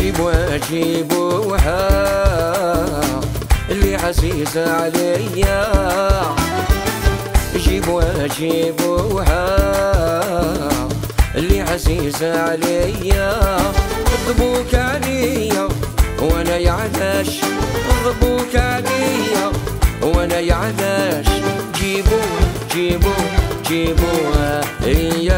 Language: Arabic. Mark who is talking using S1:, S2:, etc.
S1: جيبوها اللي عزيزة عليا. جيبوها جيبوها اللي عزيزة عليا. غضبوك عليا وأنا يعلاش غضبوك عليا وأنا يعلاش جيبوها جيبوها جيبوها آه، هي